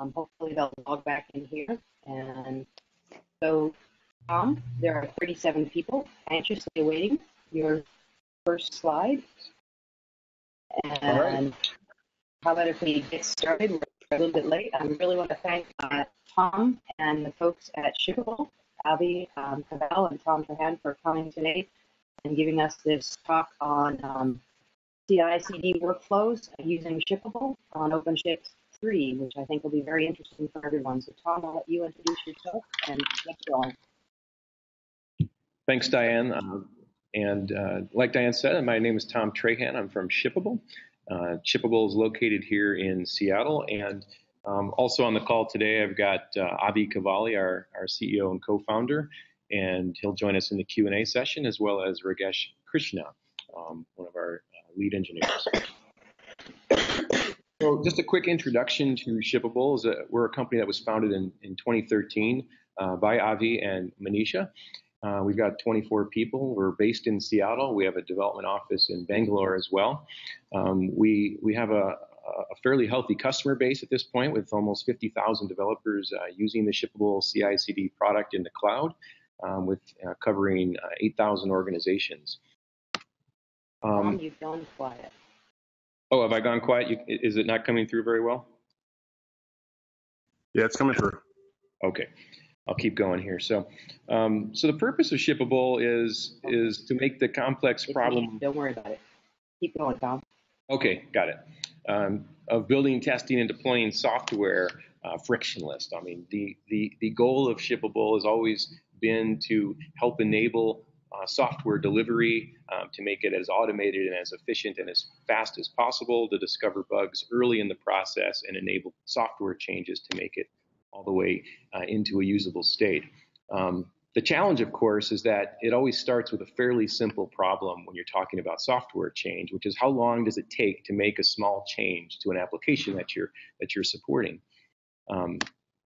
Um, hopefully they'll log back in here. And so, Tom, there are 37 people anxiously awaiting your first slide. And how about if we get started? We're a little bit late. I really want to thank uh, Tom and the folks at Shippable, Avi um, Cavale and Tom Trahan for coming today and giving us this talk on um, CI/CD workflows using Shippable on OpenShift 3, which I think will be very interesting for everyone. So Tom, I'll let you introduce yourself and let's going. Thanks, Diane. Uh, and uh, like Diane said, my name is Tom Trahan. I'm from Shippable. Uh, Shippable is located here in Seattle. And um, also on the call today, I've got uh, Avi Cavale, our, our CEO and co-founder, and he'll join us in the Q&A session, as well as Ragesh Krishna, um, one of our uh, lead engineers. So just a quick introduction to Shippable. Is a, we're a company that was founded in, in 2013 uh, by Avi and Manisha. Uh, we've got 24 people. We're based in Seattle. We have a development office in Bangalore as well. Um, we we have a, a, fairly healthy customer base at this point, with almost 50,000 developers uh, using the Shippable CI/CD product in the cloud, um, with uh, covering uh, 8,000 organizations. Um, you've gone quiet. Oh, have I gone quiet? You, is it not coming through very well? Yeah, it's coming through. Okay. I'll keep going here. So, um, so the purpose of Shippable is is to make the complex problem. Don't worry about it. Keep going, Tom. Okay, got it. Um, of building, testing, and deploying software uh, frictionless. I mean, the, the the goal of Shippable has always been to help enable uh, software delivery um, to make it as automated and as efficient and as fast as possible to discover bugs early in the process and enable software changes to make it all the way uh, into a usable state. Um, the challenge, of course, is that it always starts with a fairly simple problem when you're talking about software change, which is how long does it take to make a small change to an application that you're that you're supporting. Um,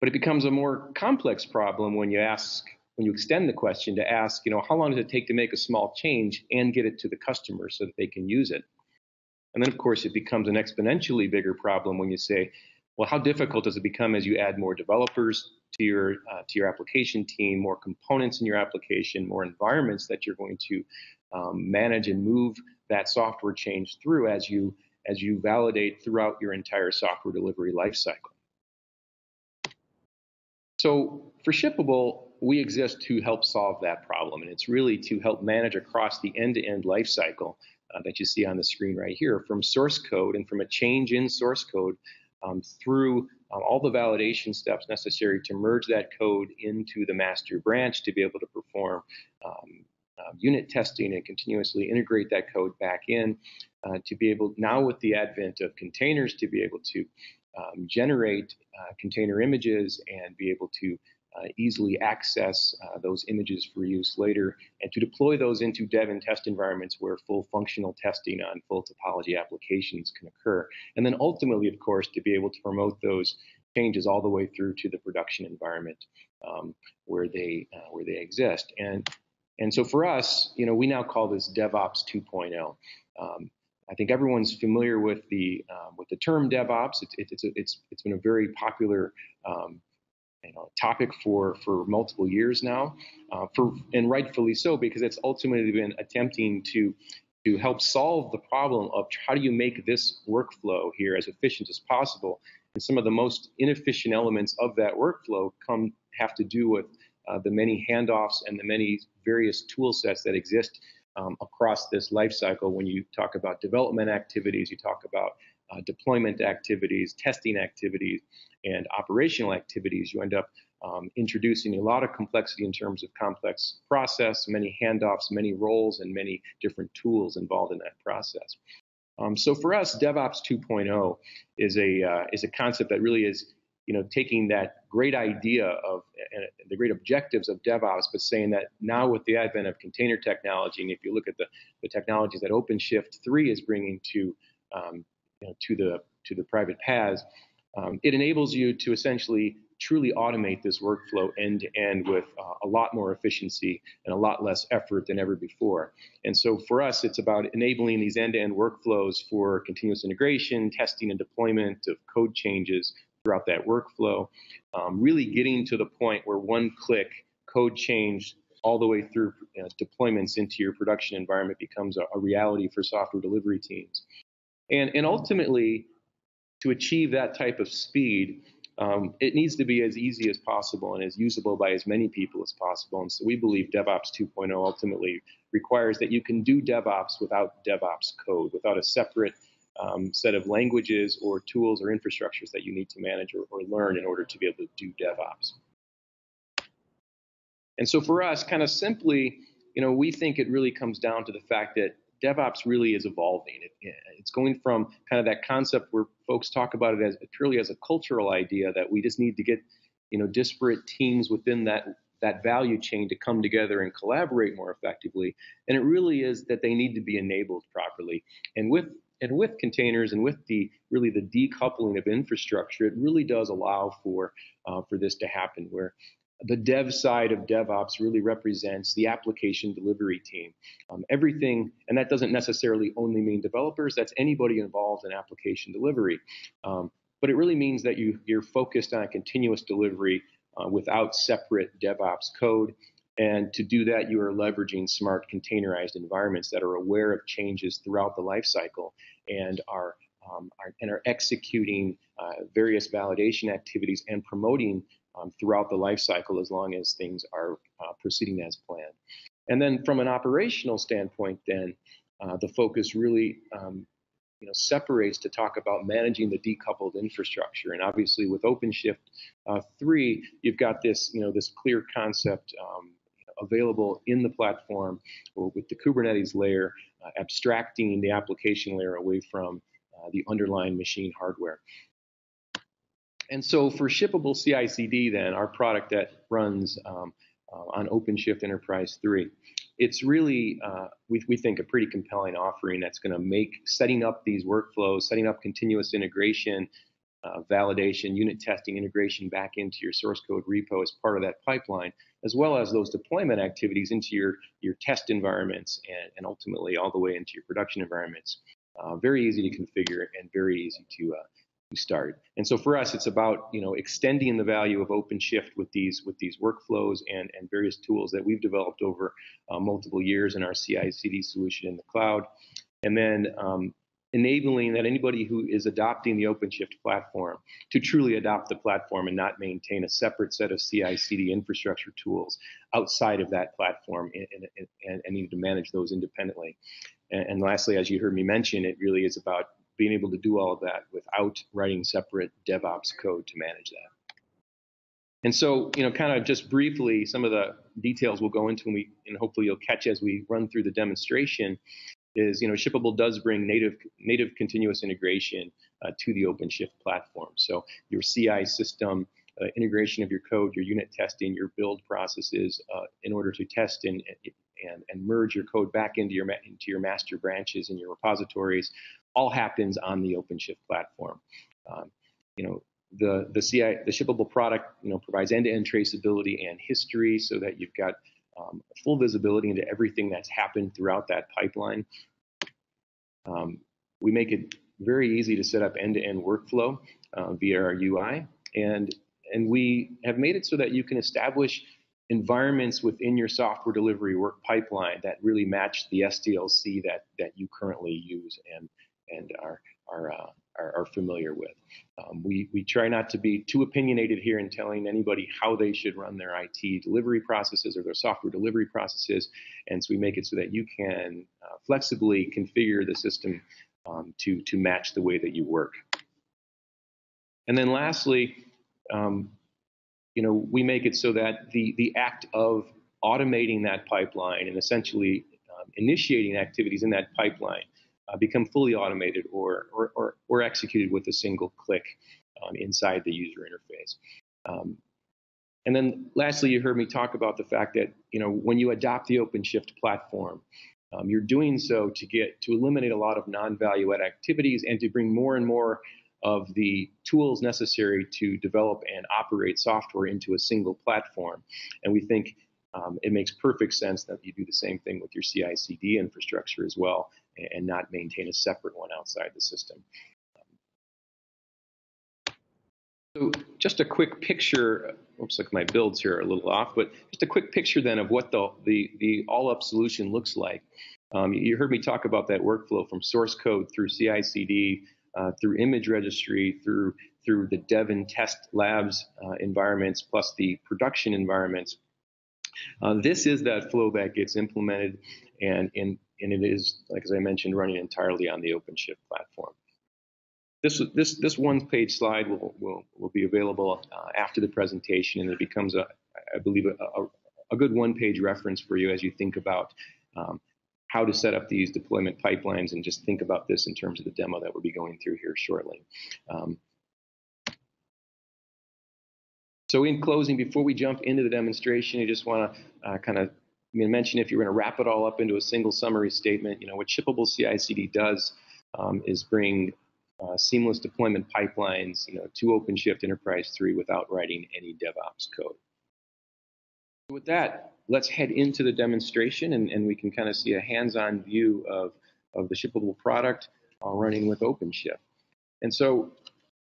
but it becomes a more complex problem when you ask when you extend the question to ask, you know, how long does it take to make a small change and get it to the customer so that they can use it? And then, of course, it becomes an exponentially bigger problem when you say, well, how difficult does it become as you add more developers to your uh, to your application team, more components in your application, more environments that you're going to um, manage and move that software change through as you as you validate throughout your entire software delivery lifecycle. So for Shippable, we exist to help solve that problem, and it's really to help manage across the end-to-end lifecycle uh, that you see on the screen right here, from source code and from a change in source code um, through um, all the validation steps necessary to merge that code into the master branch to be able to perform um, uh, unit testing and continuously integrate that code back in uh, to be able now with the advent of containers to be able to um, generate uh, container images and be able to easily access uh, those images for use later, and to deploy those into dev and test environments where full functional testing on full topology applications can occur. And then ultimately, of course, to be able to promote those changes all the way through to the production environment um, where they uh, where they exist. And and so for us, you know, we now call this DevOps 2.0. Um, I think everyone's familiar with the um, with the term DevOps. It's it's it's it's been a very popular um, you know, topic for for multiple years now, uh, for and rightfully so because it's ultimately been attempting to to help solve the problem of how do you make this workflow here as efficient as possible. And some of the most inefficient elements of that workflow come have to do with uh, the many handoffs and the many various tool sets that exist um, across this life cycle. When you talk about development activities, you talk about uh, deployment activities, testing activities, and operational activities, you end up um, introducing a lot of complexity in terms of complex process, many handoffs, many roles, and many different tools involved in that process. Um, so for us, DevOps 2.0 is a uh, is a concept that really is you know taking that great idea of uh, the great objectives of DevOps, but saying that now with the advent of container technology, and if you look at the, the technologies that OpenShift 3 is bringing to um, you know, to the to the private PaaS, um, it enables you to essentially truly automate this workflow end to end with uh, a lot more efficiency and a lot less effort than ever before. And so for us, it's about enabling these end to end workflows for continuous integration, testing, and deployment of code changes throughout that workflow, um, really getting to the point where one click code change all the way through you know, deployments into your production environment becomes a, a, reality for software delivery teams. And, and ultimately, to achieve that type of speed, um, it needs to be as easy as possible and as usable by as many people as possible. And so we believe DevOps 2.0 ultimately requires that you can do DevOps without DevOps code, without a separate um, set of languages or tools or infrastructures that you need to manage or, or learn in order to be able to do DevOps. And so for us, kind of simply, you know, we think it really comes down to the fact that DevOps really is evolving. It, it's going from kind of that concept where folks talk about it as purely as a cultural idea that we just need to get, you know, disparate teams within that that value chain to come together and collaborate more effectively. And it really is that they need to be enabled properly. And with and with containers and with the really the decoupling of infrastructure, it really does allow for uh, for this to happen. Where the dev side of DevOps really represents the application delivery team. Um, everything, and that doesn't necessarily only mean developers, that's anybody involved in application delivery. Um, but it really means that you, you're focused on continuous delivery uh, without separate DevOps code. And to do that, you are leveraging smart containerized environments that are aware of changes throughout the lifecycle and are, um, are, and are executing uh, various validation activities and promoting um, throughout the life cycle as long as things are uh, proceeding as planned. And then from an operational standpoint, then uh, the focus really um, you know, separates to talk about managing the decoupled infrastructure. And obviously with OpenShift uh, 3, you've got this, you know, this clear concept um, available in the platform with the Kubernetes layer, uh, abstracting the application layer away from uh, the underlying machine hardware. And so for shippable CI/CD, then our product that runs um, uh, on OpenShift Enterprise 3, it's really uh, we, we think a pretty compelling offering that's going to make setting up these workflows, setting up continuous integration, uh, validation, unit testing, integration back into your source code repo as part of that pipeline, as well as those deployment activities into your your test environments and, and ultimately all the way into your production environments. Uh, very easy to configure and very easy to uh, start. And so for us, it's about you know extending the value of OpenShift with these with these workflows and and various tools that we've developed over uh, multiple years in our CI/CD solution in the cloud, and then um, enabling that anybody who is adopting the OpenShift platform to truly adopt the platform and not maintain a separate set of CI/CD infrastructure tools outside of that platform and, and, and, and need to manage those independently. And, and lastly, as you heard me mention, it really is about being able to do all of that without writing separate DevOps code to manage that. And so, you know, kind of just briefly, some of the details we'll go into and we, and hopefully you'll catch as we run through the demonstration is, you know, Shippable does bring native, native continuous integration uh, to the OpenShift platform. So your CI system, uh, integration of your code, your unit testing, your build processes uh, in order to test and, and, and merge your code back into your, into your master branches and your repositories all happens on the OpenShift platform. Um, you know, the the CI the shippable product you know provides end-to-end traceability and history so that you've got um, full visibility into everything that's happened throughout that pipeline. Um, we make it very easy to set up end-to-end workflow uh, via our UI, and and we have made it so that you can establish environments within your software delivery work pipeline that really match the SDLC that that you currently use and and are are uh, are, are, familiar with. Um, we we try not to be too opinionated here in telling anybody how they should run their IT delivery processes or their software delivery processes, and so we make it so that you can uh, flexibly configure the system um, to to match the way that you work. And then lastly, um, you know, we make it so that the the act of automating that pipeline and essentially um, initiating activities in that pipeline uh, become fully automated or, or, or, or, executed with a single click um, inside the user interface. Um, and then lastly, you heard me talk about the fact that you know when you adopt the OpenShift platform, um, you're doing so to get to eliminate a lot of non-value add activities and to bring more and more of the tools necessary to develop and operate software into a single platform. And we think um, it makes perfect sense that you do the same thing with your CI/CD infrastructure as well, and not maintain a separate one outside the system. So just a quick picture, looks like my builds here are a little off, but just a quick picture then of what the, the, the all-up solution looks like. Um, you heard me talk about that workflow from source code through CI/CD, uh, through image registry, through through the dev and test labs uh, environments, plus the production environments. Uh, this is that flow that gets implemented, and, and, and it is, like as I mentioned, running entirely on the OpenShift platform. This, this, this one-page slide will, will, will be available uh, after the presentation, and it becomes, a, I believe, a, a, a good one-page reference for you as you think about um, how to set up these deployment pipelines and just think about this in terms of the demo that we'll be going through here shortly. Um, so in closing, before we jump into the demonstration, I just want to uh, kind of mention if you're going to wrap it all up into a single summary statement, you know, what shippable CI/CD does um, is bring uh, seamless deployment pipelines, you know, to OpenShift Enterprise 3 without writing any DevOps code. With that, let's head into the demonstration and, and we can kind of see a hands-on view of, of the shippable product uh, running with OpenShift. And so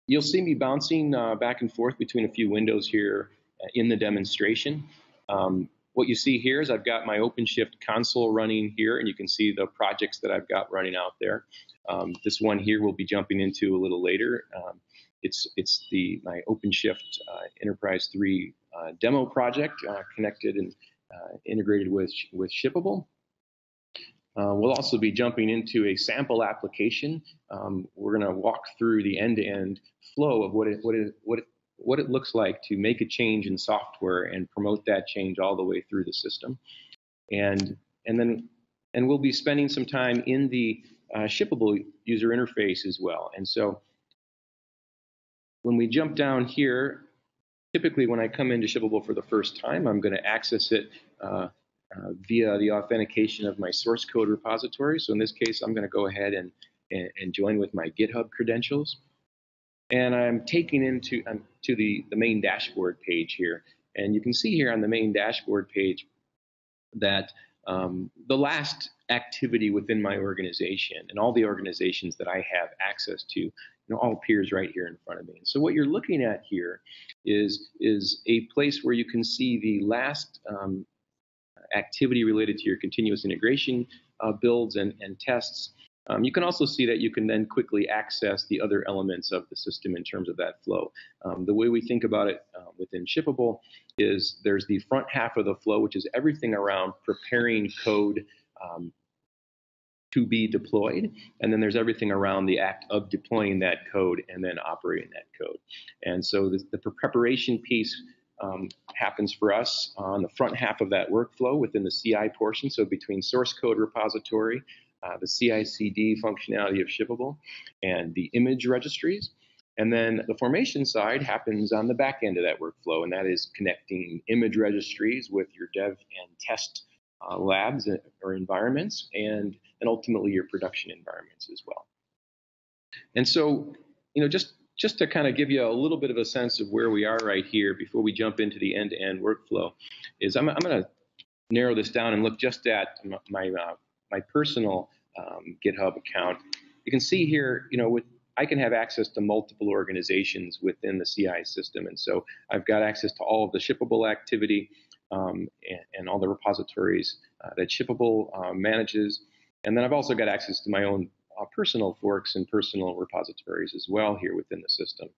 You'll see me bouncing uh, back and forth between a few windows here uh, in the demonstration. Um, what you see here is I've got my OpenShift console running here, and you can see the projects that I've got running out there. Um, this one here we'll be jumping into a little later. Um, it's it's the my OpenShift uh, Enterprise 3 uh, demo project uh, connected and uh, integrated with with Shippable. Uh, we'll also be jumping into a sample application. Um, we're going to walk through the end-to-end flow of what it, what, it, what, it, what it looks like to make a change in software and promote that change all the way through the system. And, and then and we'll be spending some time in the uh, shippable user interface as well. And so when we jump down here, typically when I come into shippable for the first time, I'm going to access it uh, uh, via the authentication of my source code repository. So in this case, I'm going to go ahead and, and, and, join with my GitHub credentials. And I'm taking into um, to the, the main dashboard page here. And you can see here on the main dashboard page that um, the last activity within my organization and all the organizations that I have access to, you know, all appears right here in front of me. And so what you're looking at here is, is a place where you can see the last um, activity related to your continuous integration uh, builds and, and tests. Um, you can also see that you can then quickly access the other elements of the system in terms of that flow. Um, the way we think about it uh, within Shippable is there's the front half of the flow, which is everything around preparing code um, to be deployed. And then there's everything around the act of deploying that code and then operating that code. And so the, the preparation piece um, happens for us on the front half of that workflow within the CI portion. So between source code repository, uh, the CI/CD functionality of Shippable, and the image registries. And then the formation side happens on the back end of that workflow, and that is connecting image registries with your dev and test uh, labs or environments, and, and ultimately your production environments as well. And so, you know, just just to kind of give you a little bit of a sense of where we are right here before we jump into the end-to-end workflow, is I'm, I'm going to narrow this down and look just at my uh, my personal um, GitHub account. You can see here, you know, with I can have access to multiple organizations within the CI system, and so I've got access to all of the shippable activity um, and, and, all the repositories uh, that Shippable uh, manages, and then I've also got access to my own uh, personal forks and personal repositories as well here within the system.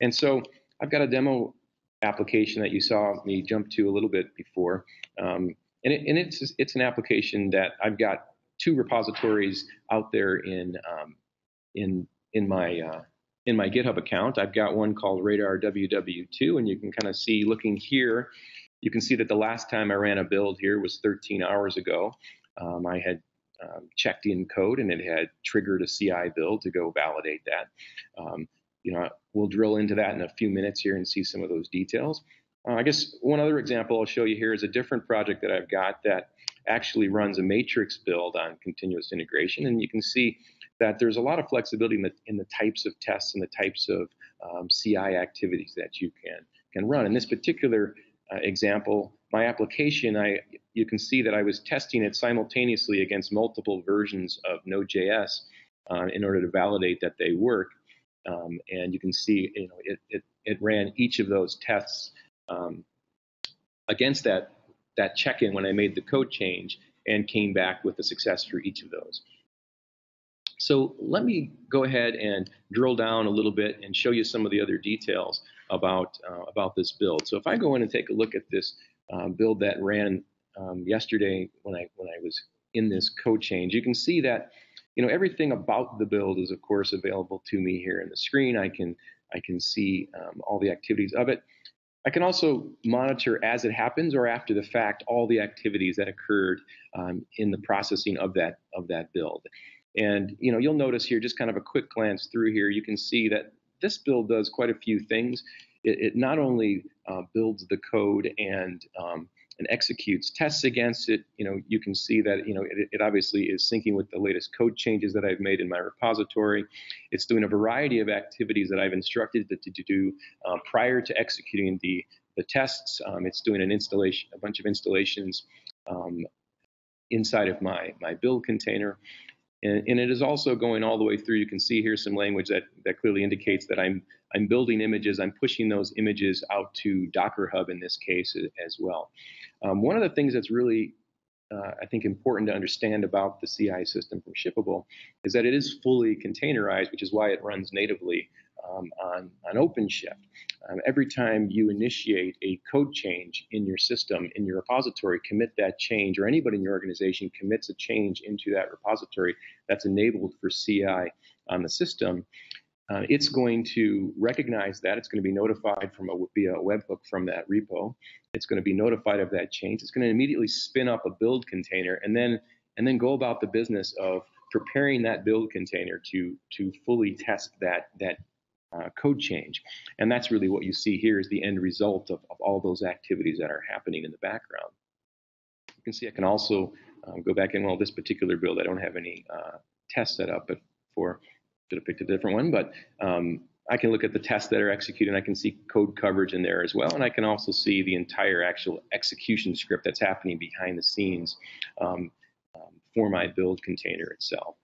And so I've got a demo application that you saw me jump to a little bit before. Um, and, it, and it's, it's an application that I've got two repositories out there in, um, in, in, my, uh, in my GitHub account. I've got one called Radar WW2, and you can kind of see looking here, you can see that the last time I ran a build here was 13 hours ago. Um, I had um, checked in code and it had triggered a CI build to go validate that. Um, you know, we'll drill into that in a few minutes here and see some of those details. Uh, I guess one other example I'll show you here is a different project that I've got that actually runs a matrix build on continuous integration. And you can see that there's a lot of flexibility in the, in the types of tests and the types of um, CI activities that you can, can run. In this particular uh, example, my application, I you can see that I was testing it simultaneously against multiple versions of Node.js uh, in order to validate that they work. Um, and you can see, you know, it, it, it ran each of those tests um, against that, that check-in when I made the code change and came back with a success for each of those. So let me go ahead and drill down a little bit and show you some of the other details about, uh, about this build. So if I go in and take a look at this um, build that ran um, yesterday when I, when I was in this code change, you can see that you know everything about the build is of course available to me here in the screen. I can I can see um, all the activities of it. I can also monitor as it happens or after the fact all the activities that occurred um, in the processing of that of that build. And you know, you'll notice here, just kind of a quick glance through here, you can see that this build does quite a few things. It, it not only uh, builds the code and um, and executes tests against it. You know, you can see that you know it, it, obviously is syncing with the latest code changes that I've made in my repository. It's doing a variety of activities that I've instructed it to, to do uh, prior to executing the the tests. Um, it's doing an installation, a bunch of installations um, inside of my my build container. And, and, it is also going all the way through. You can see here some language that, that clearly indicates that I'm, I'm building images. I'm pushing those images out to Docker Hub in this case as well. Um, one of the things that's really, uh, I think, important to understand about the CI system from Shippable is that it is fully containerized, which is why it runs natively um, on, on OpenShift. Um, every time you initiate a code change in your system, in your repository, commit that change, or anybody in your organization commits a change into that repository that's enabled for CI on the system, uh, it's going to recognize that. It's going to be notified from a, via a webhook from that repo. It's going to be notified of that change. It's going to immediately spin up a build container and then and then go about the business of preparing that build container to to fully test that that uh, code change. And that's really what you see here is the end result of, of, all those activities that are happening in the background. You can see I can also um, go back in, well, this particular build, I don't have any uh, tests set up, but for, should have picked a different one, but um, I can look at the tests that are executed. And I can see code coverage in there as well, and I can also see the entire actual execution script that's happening behind the scenes um, um for my build container itself.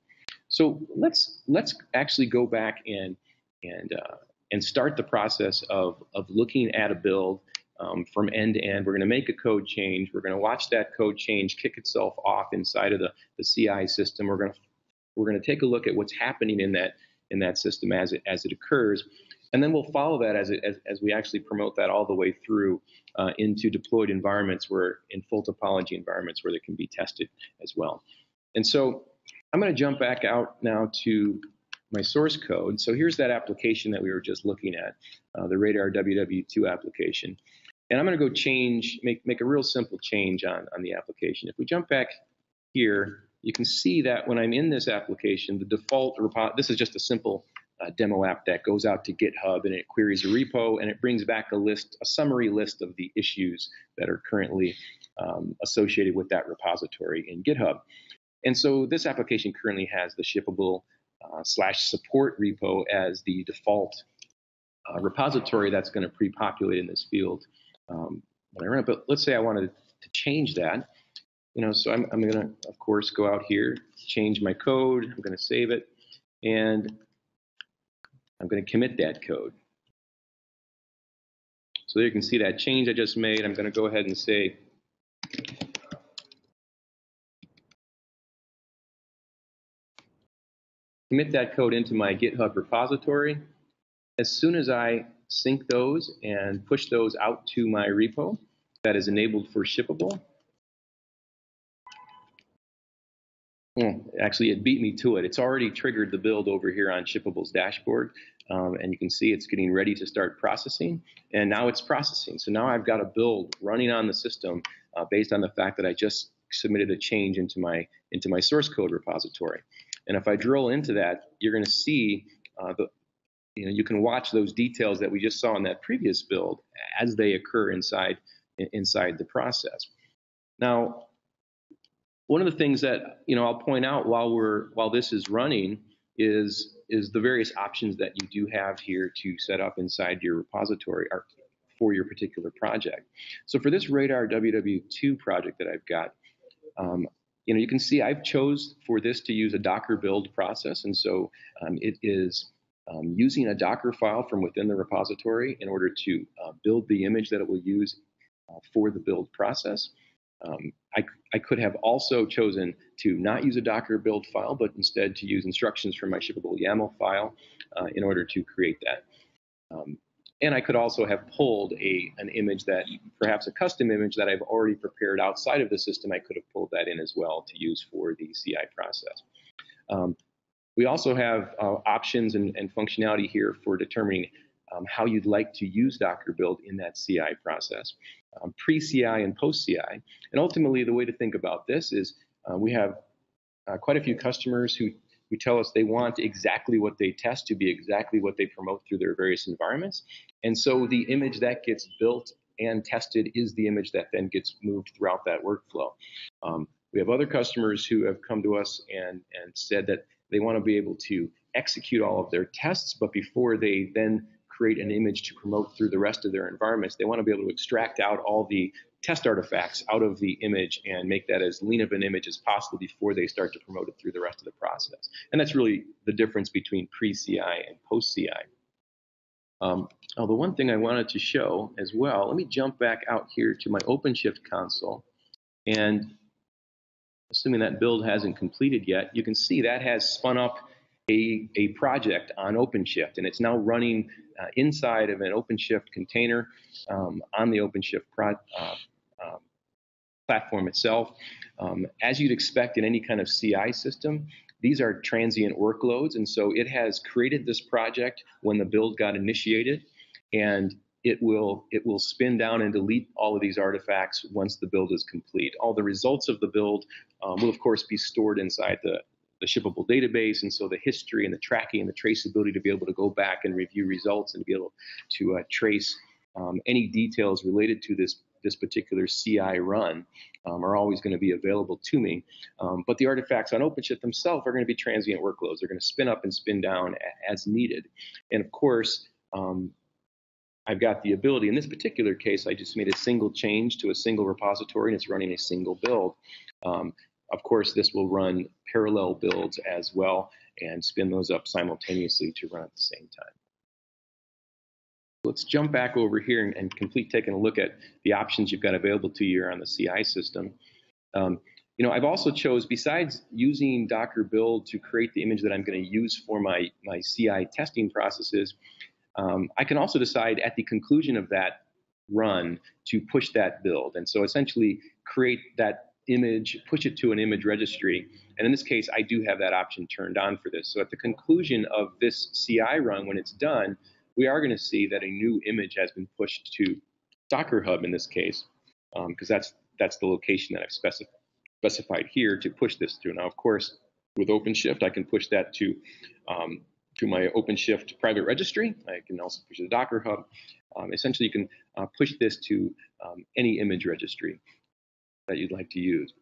So let's let's actually go back and and uh, and start the process of of looking at a build um, from end to end. We're going to make a code change. We're going to watch that code change kick itself off inside of the, the CI system. We're going to we're going to take a look at what's happening in that in that system as it as it occurs, and then we'll follow that as it, as, as we actually promote that all the way through uh, into deployed environments where in full topology environments where they can be tested as well. And so I'm going to jump back out now to my source code. So here's that application that we were just looking at, uh, the Radar WW2 application. And I'm going to go change, make, make a real simple change on, on the application. If we jump back here, you can see that when I'm in this application, the default repo, this is just a simple uh, demo app that goes out to GitHub and it queries a repo and it brings back a list, a summary list of the issues that are currently um, associated with that repository in GitHub. And so this application currently has the shippable uh, slash support repo as the default uh, repository that's going to pre-populate in this field um, when I run it. But let's say I wanted to change that. You know, so I'm, I'm going to, of course, go out here, change my code. I'm going to save it, and I'm going to commit that code. So there you can see that change I just made. I'm going to go ahead and say commit that code into my GitHub repository. As soon as I sync those and push those out to my repo that is enabled for shippable, actually it beat me to it. It's already triggered the build over here on Shippable's dashboard. Um, and you can see it's getting ready to start processing. And now it's processing. So now I've got a build running on the system uh, based on the fact that I just submitted a change into my into my source code repository. And if I drill into that, you're going to see uh, the, you know, you can watch those details that we just saw in that previous build as they occur inside inside the process. Now, one of the things that you know I'll point out while we're while this is running is is the various options that you do have here to set up inside your repository for your particular project. So for this Radar WW2 project that I've got, um, you know, you can see I've chose for this to use a Docker build process, and so um, it is um, using a Docker file from within the repository in order to uh, build the image that it will use uh, for the build process. Um, I, I, could have also chosen to not use a Docker build file, but instead to use instructions from my shippable YAML file uh, in order to create that. Um, and I could also have pulled a, an image that, perhaps a custom image that I've already prepared outside of the system. I could have pulled that in as well to use for the CI process. Um, we also have uh, options and, and, functionality here for determining um, how you'd like to use Docker build in that CI process, um, pre-CI and post-CI. And ultimately, the way to think about this is uh, we have uh, quite a few customers who, who tell us they want exactly what they test to be exactly what they promote through their various environments. And so the image that gets built and tested is the image that then gets moved throughout that workflow. Um, we have other customers who have come to us and, and said that they want to be able to execute all of their tests, but before they then create an image to promote through the rest of their environments. They want to be able to extract out all the test artifacts out of the image and make that as lean of an image as possible before they start to promote it through the rest of the process. And that's really the difference between pre-CI and post-CI. Um, oh, the one thing I wanted to show as well, let me jump back out here to my OpenShift console. And assuming that build hasn't completed yet, you can see that has spun up a, a project on OpenShift, and it's now running uh, inside of an OpenShift container um, on the OpenShift pro, uh, uh, platform itself. Um, as you'd expect in any kind of CI system, these are transient workloads, and so it has created this project when the build got initiated, and it will it will spin down and delete all of these artifacts once the build is complete. All the results of the build um, will of course be stored inside the the shippable database, and so the history and the tracking and the traceability to be able to go back and review results and to be able to uh, trace um, any details related to this this particular CI run um, are always going to be available to me. Um, but the artifacts on OpenShift themselves are going to be transient workloads. They're going to spin up and spin down as needed. And of course, um, I've got the ability, in this particular case, I just made a single change to a single repository and it's running a single build. Of course, this will run parallel builds as well and spin those up simultaneously to run at the same time. Let's jump back over here and, and complete taking a look at the options you've got available to you on the CI system. Um, you know, I've also chose, besides using Docker build to create the image that I'm going to use for my, my CI testing processes, um, I can also decide at the conclusion of that run to push that build. And so essentially create that image, push it to an image registry. And in this case, I do have that option turned on for this. So at the conclusion of this CI run, when it's done, we are going to see that a new image has been pushed to Docker Hub in this case, because um, that's that's the location that I've specif specified here to push this to. Now, of course, with OpenShift, I can push that to um, to my OpenShift private registry. I can also push it to Docker Hub. Um, essentially, you can uh, push this to um, any image registry that you'd like to use.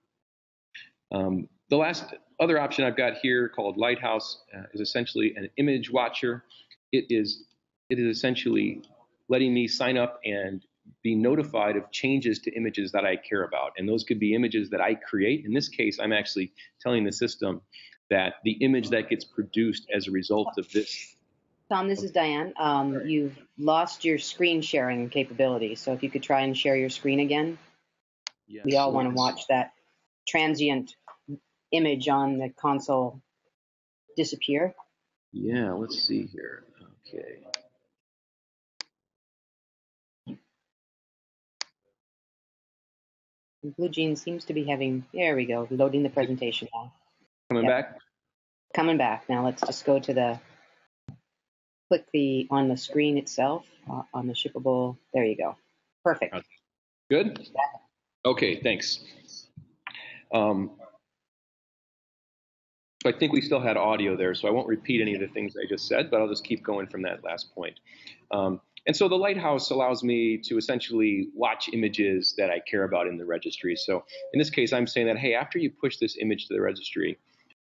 Um, the last other option I've got here called Lighthouse uh, is essentially an image watcher. It is, it is essentially letting me sign up and be notified of changes to images that I care about. And those could be images that I create. In this case, I'm actually telling the system that the image that gets produced as a result of this. Tom, this is Diane. Um, you've lost your screen sharing capability. So if you could try and share your screen again. Yes, we all want to watch that transient image on the console disappear. Yeah, let's see here. Okay. Blue Jean seems to be having, there we go, loading the presentation now. Coming yep. back? Coming back. Now let's just go to the, click the, on the screen itself, uh, on the shippable, there you go. Perfect. Okay. Good? Okay, thanks. Um, I think we still had audio there, so I won't repeat any of the things I just said, but I'll just keep going from that last point. Um, and so the Lighthouse allows me to essentially watch images that I care about in the registry. So in this case, I'm saying that, hey, after you push this image to the registry,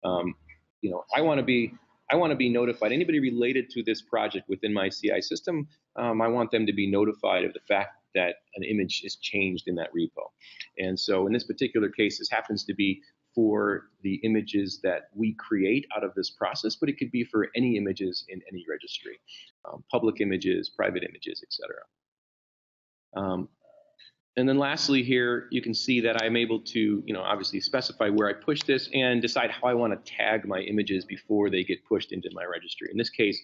um, you know, I want to be I want to be notified. Anybody related to this project within my CI system, um, I want them to be notified of the fact that an image is changed in that repo. And so in this particular case, this happens to be for the images that we create out of this process, but it could be for any images in any registry, um, public images, private images, etc. Um, and then lastly here, you can see that I'm able to, you know, obviously specify where I push this and decide how I want to tag my images before they get pushed into my registry. In this case,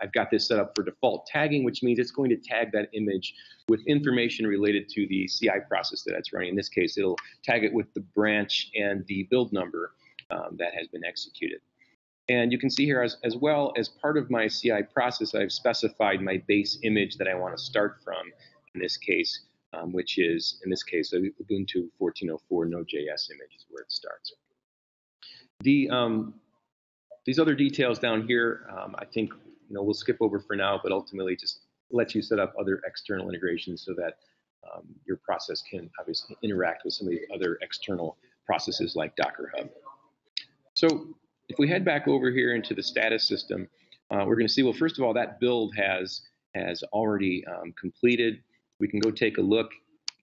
I've got this set up for default tagging, which means it's going to tag that image with information related to the CI process that it's running. In this case, it'll tag it with the branch and the build number um, that has been executed. And you can see here as, as well as part of my CI process, I've specified my base image that I want to start from in this case, um, which is, in this case, a Ubuntu 14.04 Node.js image is where it starts. The, um, these other details down here, um, I think you know, we'll skip over for now, but ultimately just let you set up other external integrations so that um, your process can obviously interact with some of the other external processes like Docker Hub. So if we head back over here into the status system, uh, we're going to see, well, first of all, that build has has already um, completed. We can go take a look,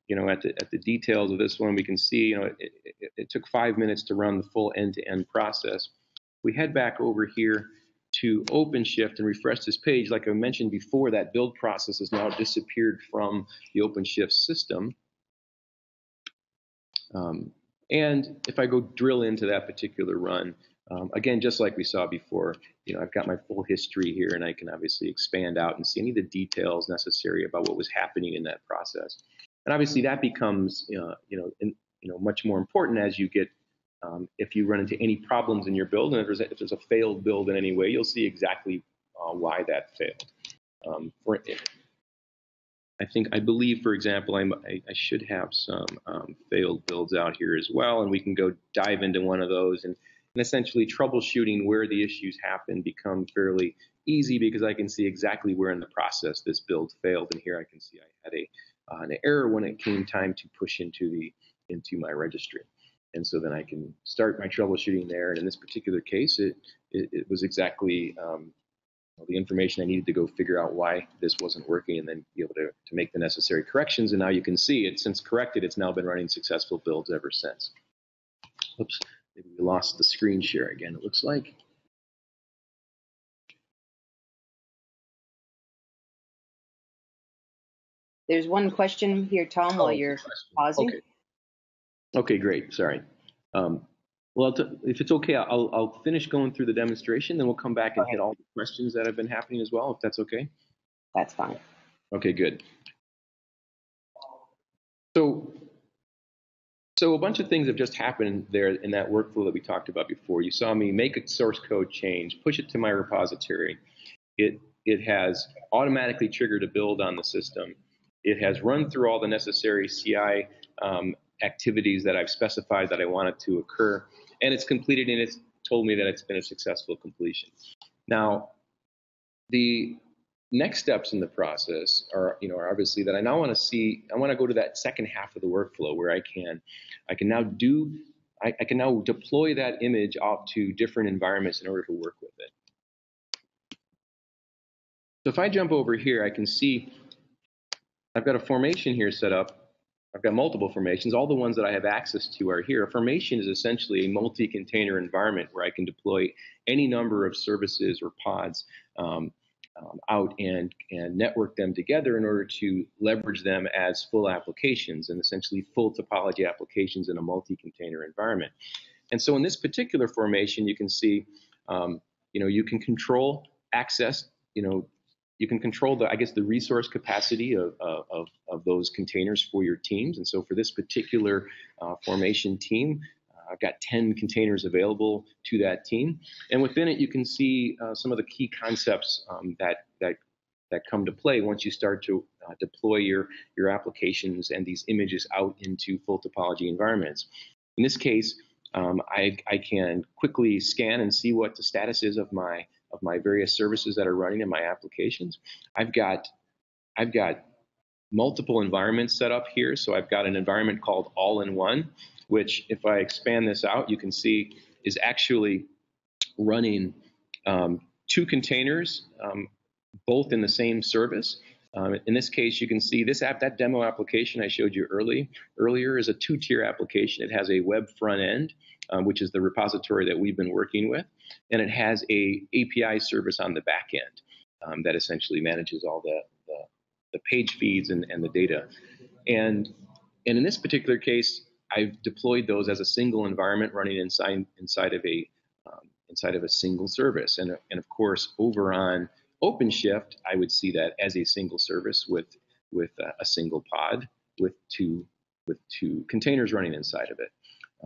you know, at the at the details of this one. We can see, you know, it, it, it took five minutes to run the full end-to-end -end process. We head back over here to OpenShift and refresh this page, like I mentioned before, that build process has now disappeared from the OpenShift system. Um, and if I go drill into that particular run, um, again, just like we saw before, you know, I've got my full history here, and I can obviously expand out and see any of the details necessary about what was happening in that process. And obviously, that becomes, uh, you know, in, you know, much more important as you get um, if you run into any problems in your build, and if there's, a, if there's a failed build in any way, you'll see exactly uh, why that failed. Um, for, I think, I believe, for example, I, I should have some um, failed builds out here as well, and we can go dive into one of those. And, and essentially, troubleshooting where the issues happen become fairly easy because I can see exactly where in the process this build failed. And here I can see I had a uh, an error when it came time to push into the into my registry. And so then I can start my troubleshooting there. And in this particular case, it, it, it was exactly um, the information I needed to go figure out why this wasn't working and then be able to, to make the necessary corrections. And now you can see it, since corrected, it's now been running successful builds ever since. Oops, maybe we lost the screen share again, it looks like. There's one question here, Tom, while oh, you're pausing. Okay. Okay, great. Sorry. Um, well, if it's okay, I'll, I'll finish going through the demonstration, then we'll come back and hit all the questions that have been happening as well, if that's okay. That's fine. Okay, good. So, so a bunch of things have just happened there in that workflow that we talked about before. You saw me make a source code change, push it to my repository. It, it has automatically triggered a build on the system. It has run through all the necessary CI um, activities that I've specified that I want it to occur, and it's completed and it's told me that it's been a successful completion. Now, the next steps in the process are, you know, are obviously that I now want to see, I want to go to that second half of the workflow where I can, I can now do, I, I can now deploy that image off to different environments in order to work with it. So if I jump over here, I can see I've got a formation here set up I've got multiple formations. All the ones that I have access to are here. A formation is essentially a multi-container environment where I can deploy any number of services or pods um, um, out and, and network them together in order to leverage them as full applications and essentially full topology applications in a multi-container environment. And so in this particular formation, you can see, um, you know, you can control access, you know, you can control the, I guess, the resource capacity of, of, of those containers for your teams. And so for this particular uh, formation team, uh, I've got 10 containers available to that team. And within it, you can see uh, some of the key concepts um, that, that, that come to play once you start to uh, deploy your, your applications and these images out into full topology environments. In this case, um, I, I can quickly scan and see what the status is of my of my various services that are running in my applications. I've got I've got multiple environments set up here. So I've got an environment called all-in-one, which if I expand this out, you can see is actually running um, two containers, um, both in the same service. Um, in this case, you can see this app, that demo application I showed you early earlier is a two-tier application. It has a web front end um, which is the repository that we've been working with, and it has a API service on the back end um, that essentially manages all the, the, the page feeds and, and the data. And, and in this particular case, I've deployed those as a single environment running inside, inside of a um, inside of a single service. And, and of course, over on OpenShift, I would see that as a single service with with a, single pod with two with two containers running inside of it.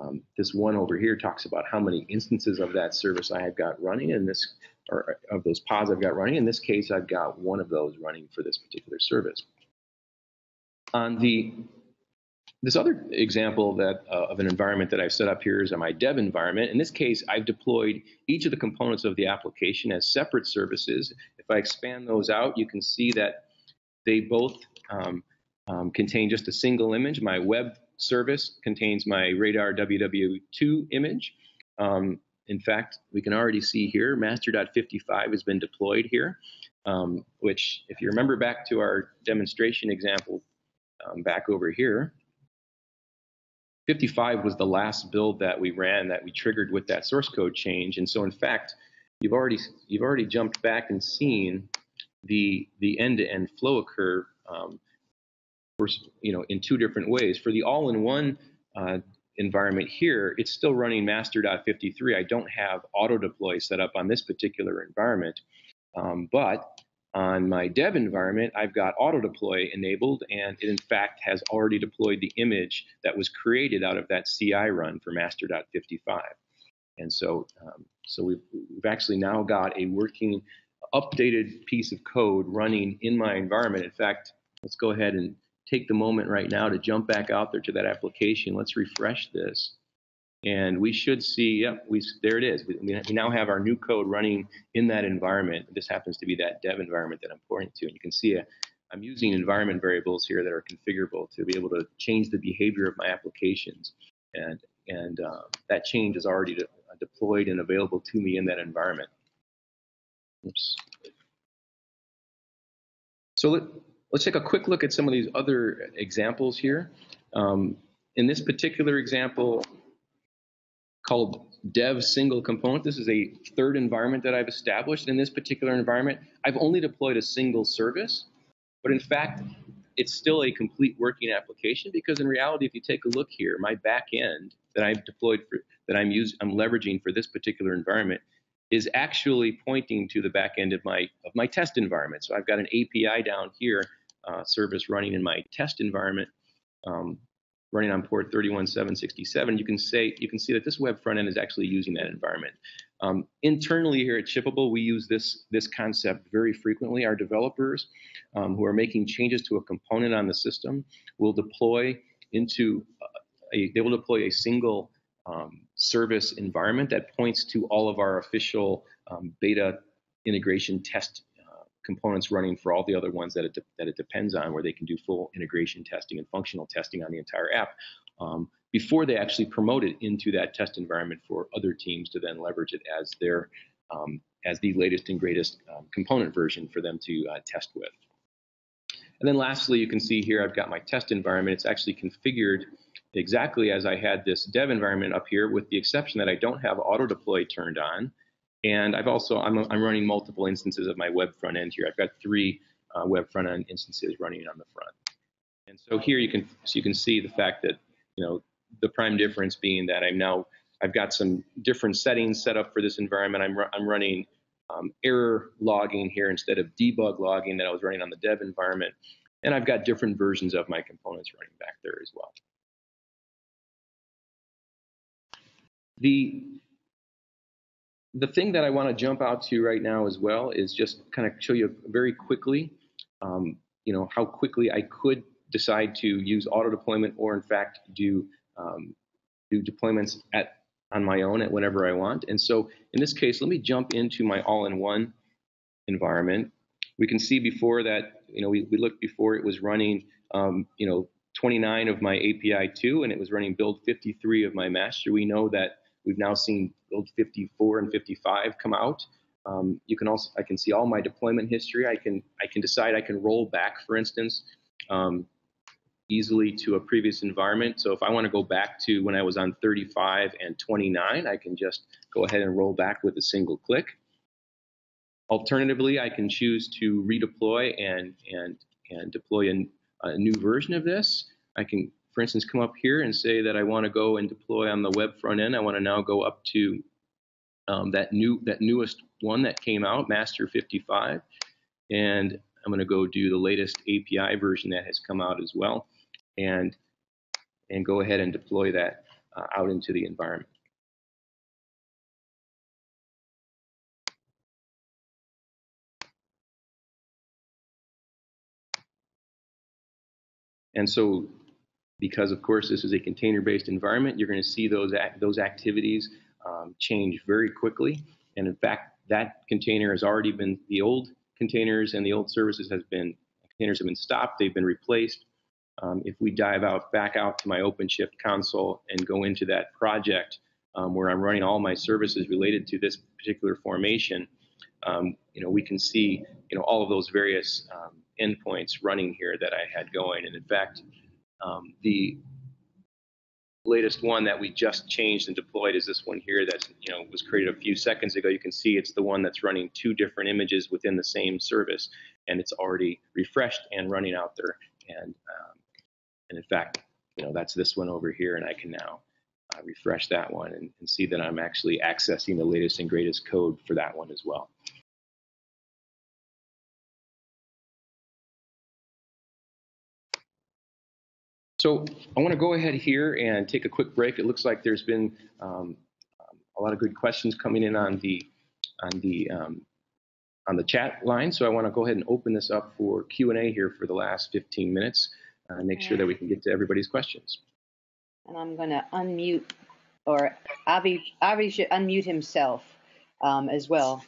Um, this one over here talks about how many instances of that service I have got running, and this or of those pods I've got running. In this case, I've got one of those running for this particular service. On the this other example that uh, of an environment that I've set up here is my dev environment. In this case, I've deployed each of the components of the application as separate services. If I expand those out, you can see that they both um, um, contain just a single image. My web service contains my Radar WW2 image. Um, in fact, we can already see here master.55 has been deployed here, um, which if you remember back to our demonstration example um, back over here, 55 was the last build that we ran that we triggered with that source code change. And so in fact, you've already you've already jumped back and seen the the end-to-end flow occur um, for, you know, in two different ways. For the all-in-one uh, environment here, it's still running master.53. I don't have auto deploy set up on this particular environment, um, but on my dev environment, I've got auto deploy enabled, and it in fact has already deployed the image that was created out of that CI run for master.55. And so, um, so we've, we've actually now got a working, updated piece of code running in my environment. In fact, let's go ahead and take the moment right now to jump back out there to that application. Let's refresh this. And we should see, yep, we, there it is. We, we now have our new code running in that environment. This happens to be that dev environment that I'm pointing to. And you can see a, I'm using environment variables here that are configurable to be able to change the behavior of my applications. And, and uh, that change is already de deployed and available to me in that environment. Oops. So let, Let's take a quick look at some of these other examples here. Um, in this particular example called dev single component, this is a third environment that I've established. In this particular environment, I've only deployed a single service, but in fact, it's still a complete working application because in reality, if you take a look here, my back end that I've deployed for, that I'm using, I'm leveraging for this particular environment is actually pointing to the back end of my of my test environment. So I've got an API down here uh, service running in my test environment, um, running on port 31767, you can say you can see that this web front end is actually using that environment. Um, internally here at Shippable, we use this this concept very frequently. Our developers um, who are making changes to a component on the system will deploy into a, they will deploy a single um, service environment that points to all of our official um, beta integration test components running for all the other ones that it, de- that it depends on, where they can do full integration testing and functional testing on the entire app um, before they actually promote it into that test environment for other teams to then leverage it as their um, as the latest and greatest um, component version for them to uh, test with. And then lastly, you can see here I've got my test environment. It's actually configured exactly as I had this dev environment up here, with the exception that I don't have auto deploy turned on. And I've also, I'm, I'm running multiple instances of my web front end here. I've got three uh, web front end instances running on the front. And so here you can, so you can see the fact that, you know, the prime difference being that I'm now, I've got some different settings set up for this environment. I'm, I'm running um, error logging here instead of debug logging that I was running on the dev environment. And I've got different versions of my components running back there as well. The the thing that I want to jump out to right now as well is just kind of show you very quickly, um, you know, how quickly I could decide to use auto deployment or in fact do um, do deployments at on my own at whenever I want. And so in this case, let me jump into my all-in-one environment. We can see before that, you know, we, we looked before it was running, um, you know, 29 of my API 2 and it was running build 53 of my master. We know that We've now seen build 54 and 55 come out. Um, you can also, I can see all my deployment history. I can, I can decide I can roll back, for instance, um, easily to a previous environment. So if I want to go back to when I was on 35 and 29, I can just go ahead and roll back with a single click. Alternatively, I can choose to redeploy and, and, and deploy a, a new version of this. I can, for instance, come up here and say that I want to go and deploy on the web front end. I want to now go up to um, that new that newest one that came out, Master 55, and I'm going to go do the latest API version that has come out as well, and and go ahead and deploy that uh, out into the environment. And so, because of course this is a container-based environment, you're going to see those those activities um, change very quickly. And in fact, that container has already been the old containers and the old services has been containers have been stopped. They've been replaced. Um, if we dive out back out to my OpenShift console and go into that project um, where I'm running all my services related to this particular formation, um, you know, we can see you know all of those various um, endpoints running here that I had going. And in fact, um, the latest one that we just changed and deployed is this one here that you know was created a few seconds ago. You can see it's the one that's running two different images within the same service, and it's already refreshed and running out there. And um, and in fact, you know that's this one over here, and I can now uh, refresh that one and, and see that I'm actually accessing the latest and greatest code for that one as well. So I want to go ahead here and take a quick break. It looks like there's been um, a lot of good questions coming in on the on the um, on the chat line. So I want to go ahead and open this up for Q&A here for the last 15 minutes and uh, make sure that we can get to everybody's questions. And I'm going to unmute, or Avi, Avi should unmute himself um, as well,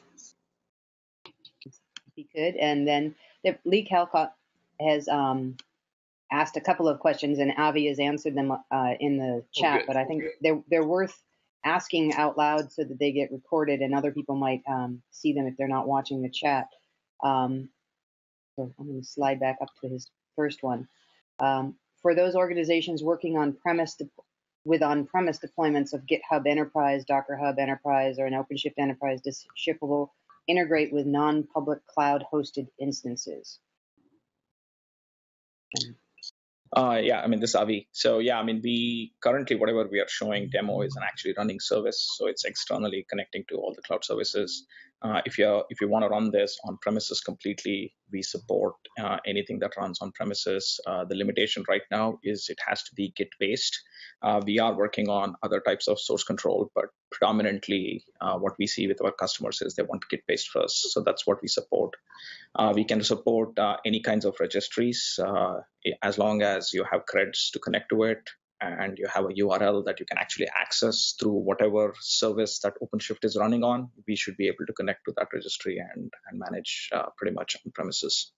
if he could. And then Lee Calcote has um, asked a couple of questions, and Avi has answered them uh, in the oh, chat. Oh, but I think okay. they're they're worth asking out loud so that they get recorded, and other people might um, see them if they're not watching the chat. Um, so I'm going to slide back up to his first one. Um, for those organizations working on premise de- with on-premise deployments of GitHub Enterprise, Docker Hub Enterprise, or an OpenShift Enterprise shippable, integrate with non-public cloud-hosted instances. Uh, yeah, I mean, this Avi. So yeah, I mean, we currently, whatever we are showing demo is an actually running service. So it's externally connecting to all the cloud services. Uh, if you if you want to run this on premises completely, we support uh, anything that runs on premises. Uh, the limitation right now is it has to be Git based. Uh, we are working on other types of source control, but predominantly uh, what we see with our customers is they want Git based first. So that's what we support. Uh, we can support any kinds of registries as long as you have creds to connect to it and you have a URL that you can actually access through whatever service that OpenShift is running on, we should be able to connect to that registry and, and manage uh, pretty much on premises.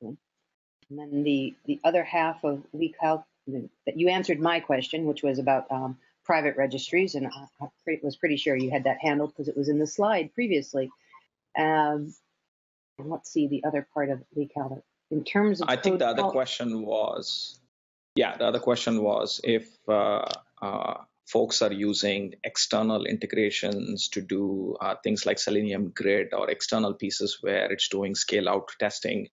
And then the, the other half of Lee Calcote that you answered my question, which was about um, private registries, and I, was pretty sure you had that handled because it was in the slide previously. Um, and let's see the other part of Lee Calcote. In terms of I think the other question was yeah, the other question was if uh, uh, folks are using external integrations to do uh, things like Selenium Grid or external pieces where it's doing scale out testing.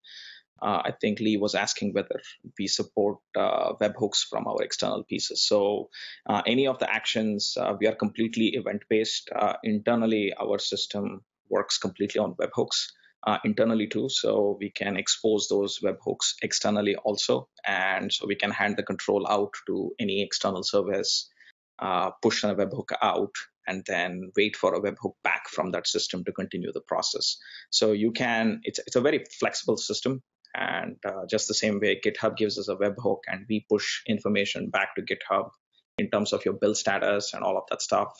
Uh, I think Lee was asking whether we support uh, webhooks from our external pieces. So uh, any of the actions, we are completely event based. internally, our system works completely on webhooks uh, internally too. So we can expose those webhooks externally also. And so we can hand the control out to any external service, uh, push a webhook out, and then wait for a webhook back from that system to continue the process. So you can, it's, it's a very flexible system. And uh, just the same way GitHub gives us a webhook and we push information back to GitHub in terms of your build status and all of that stuff.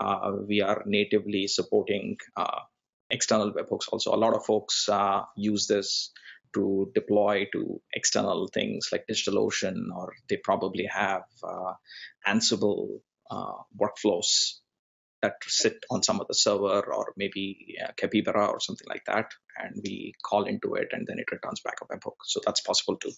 Uh, we are natively supporting uh, external webhooks also. A lot of folks uh, use this to deploy to external things like DigitalOcean, or they probably have uh, Ansible uh, workflows that sit on some of the server or maybe uh, Capybara or something like that. And we call into it and then it returns back a webhook. So that's possible too.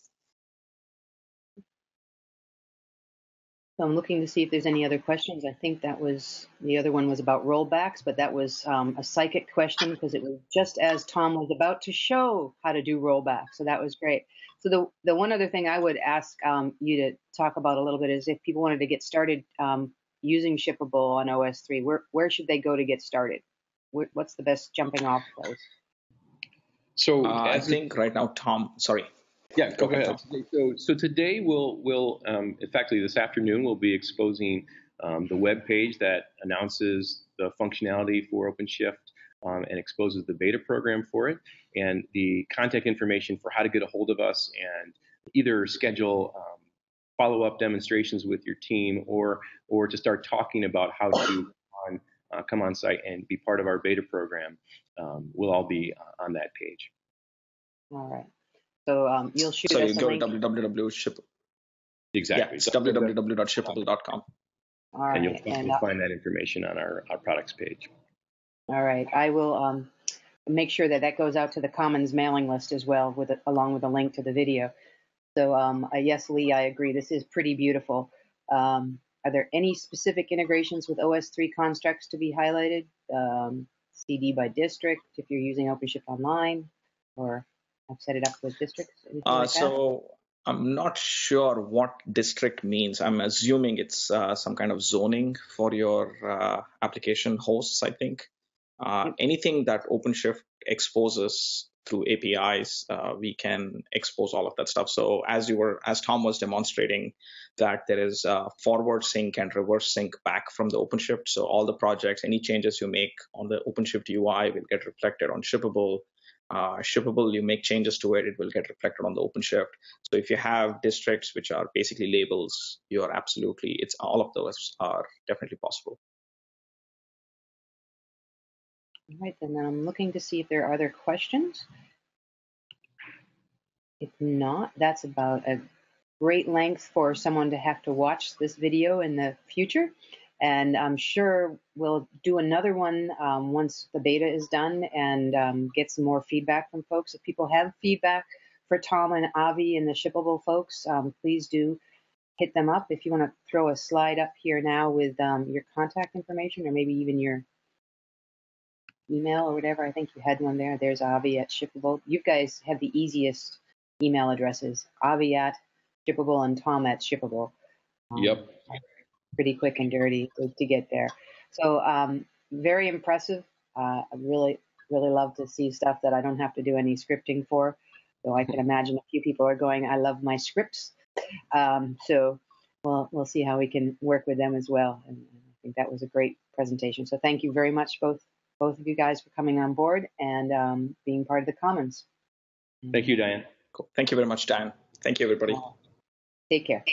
So I'm looking to see if there's any other questions. I think that was the other one was about rollbacks, but that was um, a psychic question because it was just as Tom was about to show how to do rollbacks. So that was great. So the the one other thing I would ask um, you to talk about a little bit is if people wanted to get started um, using Shippable on OS3, where where should they go to get started? What's the best jumping off place? So uh, I think right now, Tom. Sorry. Yeah, go, go ahead. ahead. So, so today we'll, we'll um, in fact, this afternoon we'll be exposing um, the web page that announces the functionality for OpenShift um, and exposes the beta program for it and the contact information for how to get a hold of us and either schedule um, follow-up demonstrations with your team or or to start talking about how to on, uh, come on site and be part of our beta program um, will all be uh, on that page. All right. So um, you'll shoot so us you go to www.ship. Exactly. Yeah, it's www.shippable.com. All right. And you'll, and, uh, find that information on our, our products page. All right. I will um, make sure that that goes out to the Commons mailing list as well, with along with a link to the video. So um, uh, yes, Lee, I agree. This is pretty beautiful. Um, are there any specific integrations with OS3 constructs to be highlighted? Um, CD by district, if you're using OpenShift Online, or I've set it up with districts? Uh, like so I'm not sure what district means. I'm assuming it's uh, some kind of zoning for your uh, application hosts, I think. Uh, anything that OpenShift exposes through APIs, uh, we can expose all of that stuff. So as you were, as Tom was demonstrating, that there is forward sync and reverse sync back from the OpenShift. So all the projects, any changes you make on the OpenShift UI will get reflected on Shippable uh, shippable, you make changes to it, it will get reflected on the OpenShift. So if you have districts which are basically labels, you are absolutely, it's all of those are definitely possible. All right, then I'm looking to see if there are other questions. If not, that's about a great length for someone to have to watch this video in the future. And I'm sure we'll do another one um, once the beta is done and um, get some more feedback from folks. If people have feedback for Tom and Avi and the shippable folks, um, please do hit them up. If you want to throw a slide up here now with um, your contact information or maybe even your email or whatever. I think you had one there. There's Avi at Shippable. You guys have the easiest email addresses, Avi at Shippable and Tom at Shippable. Um, yep pretty quick and dirty to, to get there. So um, very impressive. Uh, I really, really love to see stuff that I don't have to do any scripting for. So I can imagine a few people are going, I love my scripts. Um, so we'll, we'll see how we can work with them as well. And I think that was a great presentation. So thank you very much, both both of you guys, for coming on board and um, being part of the Commons. Thank you, Diane. Cool. Thank you very much, Diane. Thank you, everybody. Take care.